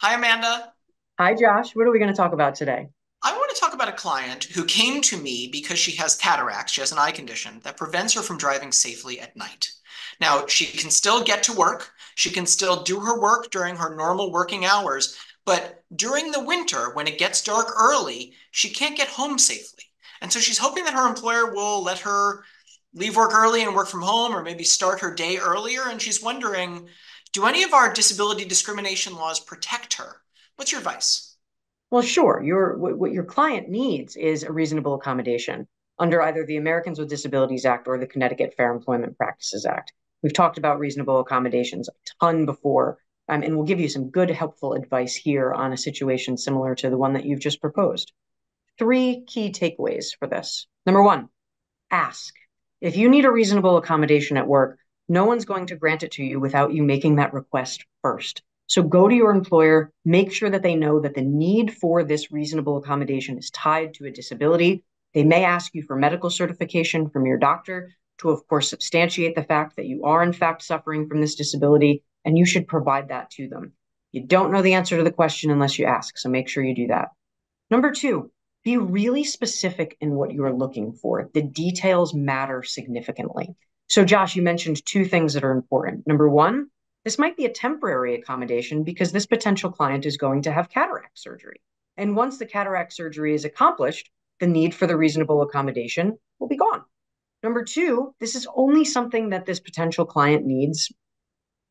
Hi, Amanda. Hi, Josh. What are we going to talk about today? I want to talk about a client who came to me because she has cataracts. She has an eye condition that prevents her from driving safely at night. Now, she can still get to work. She can still do her work during her normal working hours. But during the winter, when it gets dark early, she can't get home safely. And so she's hoping that her employer will let her leave work early and work from home or maybe start her day earlier. And she's wondering, do any of our disability discrimination laws protect her? What's your advice? Well, sure. Your what, your client needs is a reasonable accommodation under either the Americans with Disabilities Act or the Connecticut Fair Employment Practices Act. We've talked about reasonable accommodations a ton before, um, and we'll give you some good, helpful advice here on a situation similar to the one that you've just proposed. Three key takeaways for this. Number one, ask. If you need a reasonable accommodation at work, no one's going to grant it to you without you making that request first. So go to your employer, make sure that they know that the need for this reasonable accommodation is tied to a disability. They may ask you for medical certification from your doctor to, of course, substantiate the fact that you are, in fact, suffering from this disability, and you should provide that to them. You don't know the answer to the question unless you ask, so make sure you do that. Number two, be really specific in what you are looking for. The details matter significantly. So, Josh, you mentioned two things that are important. Number one, this might be a temporary accommodation because this potential client is going to have cataract surgery. And once the cataract surgery is accomplished, the need for the reasonable accommodation will be gone. Number two, this is only something that this potential client needs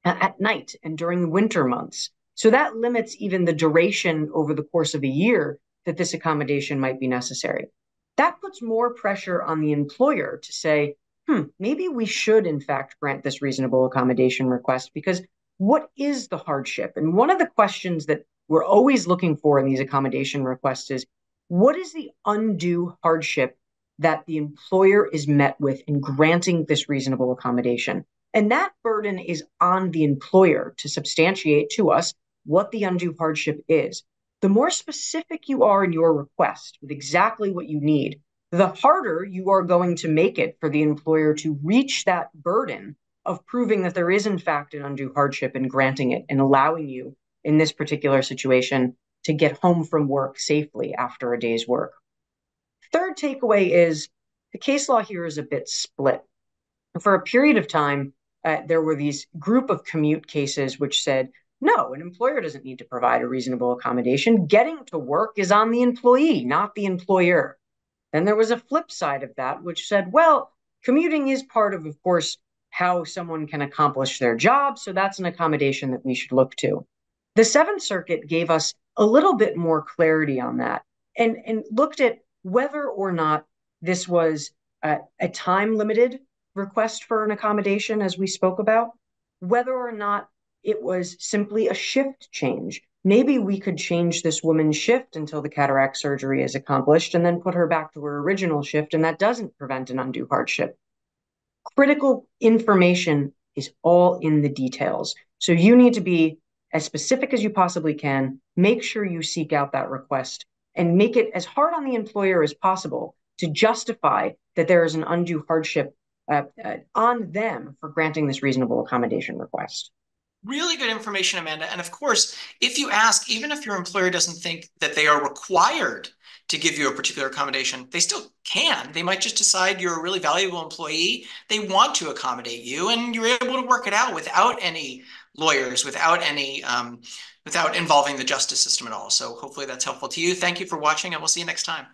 at night and during winter months. So that limits even the duration over the course of a year that this accommodation might be necessary. That puts more pressure on the employer to say, hmm, maybe we should, in fact, grant this reasonable accommodation request because what is the hardship? And one of the questions that we're always looking for in these accommodation requests is what is the undue hardship that the employer is met with in granting this reasonable accommodation? And that burden is on the employer to substantiate to us what the undue hardship is. The more specific you are in your request with exactly what you need, the harder you are going to make it for the employer to reach that burden of proving that there is, in fact, an undue hardship in granting it and allowing you, in this particular situation, to get home from work safely after a day's work. Third takeaway is the case law here is a bit split. For a period of time, uh, there were these group of commute cases which said, no, an employer doesn't need to provide a reasonable accommodation. Getting to work is on the employee, not the employer. Then there was a flip side of that, which said, well, commuting is part of, of course, how someone can accomplish their job. So that's an accommodation that we should look to. The Seventh Circuit gave us a little bit more clarity on that and, and looked at whether or not this was a, a time limited request for an accommodation, as we spoke about, whether or not it was simply a shift change maybe we could change this woman's shift until the cataract surgery is accomplished and then put her back to her original shift, and that doesn't prevent an undue hardship. Critical information is all in the details. So you need to be as specific as you possibly can. Make sure you seek out that request and make it as hard on the employer as possible to justify that there is an undue hardship uh, uh, on them for granting this reasonable accommodation request. Really good information, Amanda. And of course, if you ask, even if your employer doesn't think that they are required to give you a particular accommodation, they still can. They might just decide you're a really valuable employee. They want to accommodate you, and you're able to work it out without any lawyers, without any, um, without involving the justice system at all. So hopefully that's helpful to you. Thank you for watching, and we'll see you next time.